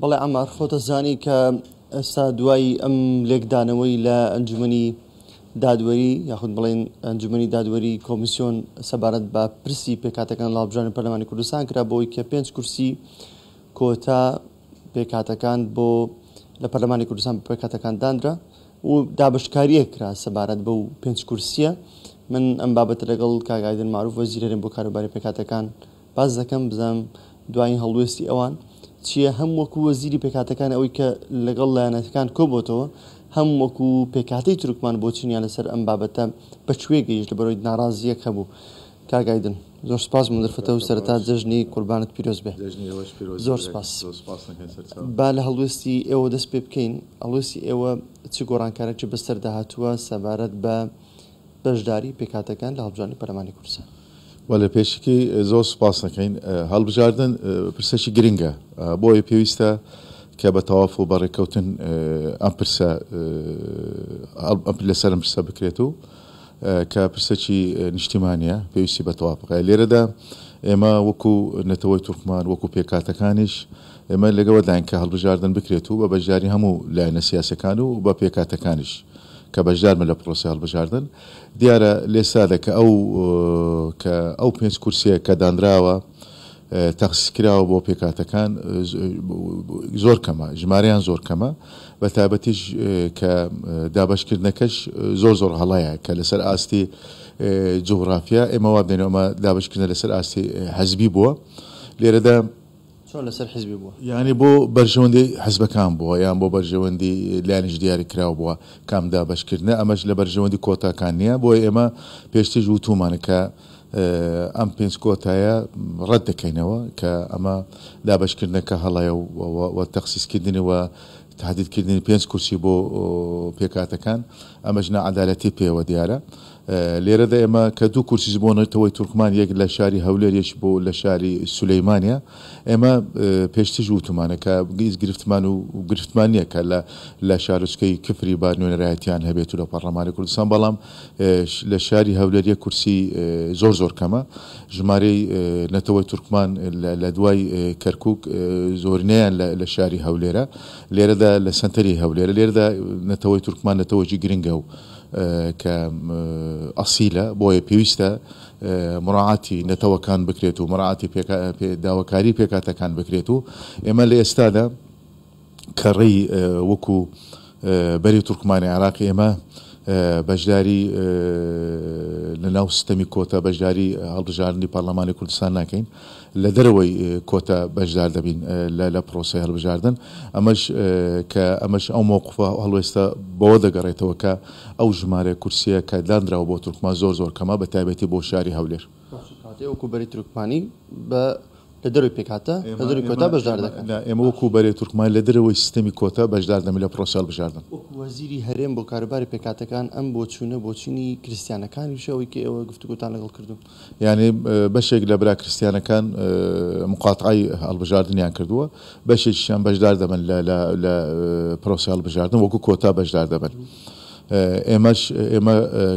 بەڵێ ئەمار خۆتە زانی کە ئێستا دوای ئەم لێکدانەوەی لە ئەنجومی دادوەری یاخود بڵین ئەنجومی دادوەری کۆمیسیۆن سەبارەت بە پرسی پێکاتەکان لە هەڵبژانی پەرلەمانی کوردستان کرا بۆی کە پێنج کورسی کۆتا پێکاتەکان بۆ لە پەرلەمانی کوردستان پێکاتەکان دانرا و دابشکاریە کرا سەبارەت بە و پێنج کورسیە من ئەم بابەت لەگەڵ کاگایدن معروف وەزیرەرم بۆ کاروباری پێکاتەکان باس دەکەم بزانم دوایین هەڵوێستی ئەوان چییە، هەم وەکو وەزیری پێکهاتەکان ئەوی کە لەگەڵ لایەنەکان کۆبۆتەوە، هەم وەکو پێکهاتەی تورکمان بۆ چینیان لەسەر ئەم بابەتە بە کوێ گەیشت لەبەرئەوەی ناڕازییەک هەبوو. کاک ئایدن زۆر سوپاس بۆ دەرفەتە و سەرەتا جەژنی قوربانت پیرۆز بێ. جەژنی ئێوەش پیرۆز بێت. زۆر سوپاس. زۆر سوپاستەکەین سەرچاو. با لە هەڵوێستی ئێوە دەست پێ بکەین، هەڵوێستی ئێوە چ گۆڕانکارێکی بەسەردا هاتووە سەبارەت بە بەشداری پێکهاتەکان لە هەڵبژاردنی پەرلەمانی کوردستان. وە لە پێشکی زۆر سوپاست دەکەین. هەڵبژاردن پرسێکی گرنگە بۆیە پێویستە کە بە تەواف و بە ڕێککەوتن ئەم پرسە لەسەر ئەم پرسە بکرێت و کە پرسێکی نیشتیمانیە پێویستی بە تەواف بکات لێرەدا ئێمە وەکو نەتەوەی تورکمان وەکو پێکهاتەکانیش ئێمە لەگەوەداین کە هەڵبژاردن بکرێت و بە بەشداری هەموو لایەنە سیاسەکان و بە پێکهاتەکانیش کە بەشداربن لە پرۆسەی هەڵبژاردن. دیارە لێستادا کە ئەو کە ئەو پێنج کورسیە کە دانراوە تەخسیس کراوە بۆ پێکهاتەکان زۆر کەمە، ژمارەیان زۆر کەمە، بە تایبەتیش کە دابەشکردنەکەش زۆر زۆر هەڵەیە کە لەسەر ئاستی جوغرافیا ئێمە وابدەینەوە ئەمە دابەشکردنە لەسەر ئاستی حزبی بووە لێرەدا. چۆن لەسەر حیزبی بووە؟ یانی بۆ بەرژەوەندی حیزبەکان بووە یان بۆ بەرژەوەندی لایەنیش دیاری کراو بووە کام دابەش کردنە ئەمەش لە بەرژەوەندی کۆتاکان نیە بۆیە ئێمە پێشتریش وتوومان کە ئەم پێنج کۆتایە ڕەت دەکەینەوە کە ئەمە دابەش کردنەکە هەڵەیە و تەخسیس کردنی و تەهدید کردنی پێنج کورسی بۆ پێکهاتەکان ئەمەش ناعەدالەتی پێوە دیارە لێرەدا ئێمە کە دوو کورسیش بۆ نەتەوەی تورکمان یەک لە شاری هەولێر یەکیش بۆ لە شاری سولەیمانیە ئێمە پێشتریش وتومانە کە هیچ گرفتمان و گرفتمان نییە کە لە لە شارۆچکەی کفری با نوێنەرایەتیان هەبێت و لە پەڕلەمانی کوردستان بەڵام لە شاری هەولێریە کورسی زۆر زۆر کەمە ژمارەی نەتەوە تورکمان لە دوای کەرکوک زۆرینەیان لە شاری هەولێرە لێرەدا لە سەنتەری هەولێرە لێرەدا نەتەوەی تورکمان نەتەوەکی گرنگە و کە ئەسیلە بۆیە پێویستە مراعاتی نەتەوەکان بکرێت و مراعاتی داواکاری پێکاتەکان بکرێت و ئێمە لە ئێستادا کەڕەی وەکو بەرەی تورکمانی عێراق ئێمە بەشداری لەناو ستەمی کۆتە بەشداری هەڵبژاردنی پارلەمانی کوردستان ناکەین لە دەرەوەی کۆتە بەشدار دەبین لە پرۆسەی هەلبژاردن ئەمەش کە ئەمەش ئەو مەوقفە هەڵوێستە بەوە دەگەڕێتەوە کە ئەو ژمارە کورسیە کە دانراوە بۆ تورکمان زۆر زۆر کەمە بە تایبەتی بۆ شاری هەولێر. پێکهاتەی وەکو بەرەی تورکمانی بە لە دەرەوەی پێکهاتە لە دەرەوەی کۆتا بەشدار دەکەن. نا ئێمە وەکو بەرەی تورکمانی لە دەرەوەی سیستەمی کۆتا بەشدار دەبین لە پرۆسە هەڵبژاردن. وەکو وەزیری هەرێم بۆ کاروباری پێکهاتەکان ئەم بۆچوونە بۆچوونی کریستیانەکانیشە ئەوەی کە ئێوە گفتوگۆتان لەگەڵ کردوون؟ یانی بەشێک لە برا کریستیانەکان مقاتعەی هەڵبژاردنیان کردووە بەشێکیشیان بەشدار دەبن لە پرۆسەی هەڵبژاردن وەکو کۆتا بەشدار دەبن. ئێمەش ئێمە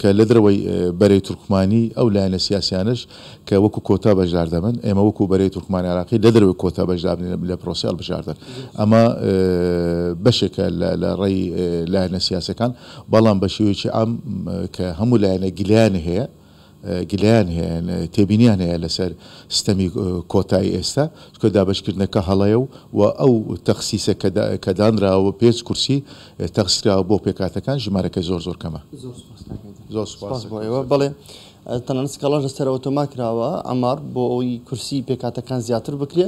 کە لە درەوەی بەرەی تورکمانی ئەو لایەنە سیاسیانەش کە وەکو کۆتا بەشدار دەبن ئێمە وەکو بەرەی تورکمانی عراقی لە درەوەی کۆتا بەشدابنین لە پرۆسی هەڵبژاردن ئەمە بەشێکە لە ڕێی لایەنە سیاسەکان بەڵام بە شێوەیەکی عام کە هەموو لایەنە گلەیانی هەیە گلەیان هەیە یان تێبینیان هەیە لەسەر ستەمی کۆتای ئێستا، چونکە دابەشکردنەکە هەڵەیە و و ئەو تەخسیسە کە کە دانراوە پێنج کورسی تەخس کراوە بۆ پێکهاتەکان ژمارەکە زۆر زۆر کەمە. زۆر سوپاس کاک هەیدەر. زۆر سوپاس. سوپاس بۆ ئێوە. بەڵێ تەنانەت سکاڵاش لەسەر ئەوتۆما کراوە عەمار بۆ ئەوەی کورسی پێکهاتەکان زیاتر بکرێ،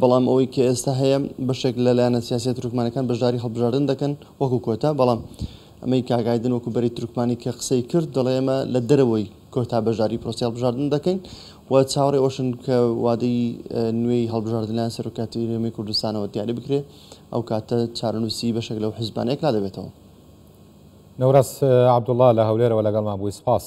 بەڵام ئەوەی کە ئێستا هەیە بەشێک لە لایەنە سیاسیە تورکمانەکان بەشداری هەڵبژاردن دەکەن وەکو کۆتا، بەڵام ئەمەی کاک ئایدن وەکو بەرەی تورکمانی کە قسەی کرد دەڵێ ئێمە لە دەرەوەی کۆتا بەشداری پرۆسەی هەڵبژاردن دەکەین و چاوەڕێ ئەوەشن کە وادەی نوێی هەڵبژاردن لەلایەن سەرۆکایەتی هەرێمی کوردستانەوە دیاری بکرێ ئەو کاتە چارەنووسی بەشێک لەو حزبانە یەکلا دەبێتەوە. نەورەس عەبدوڵا لە هەولێرەوە لەگەڵمان بووی سپاس.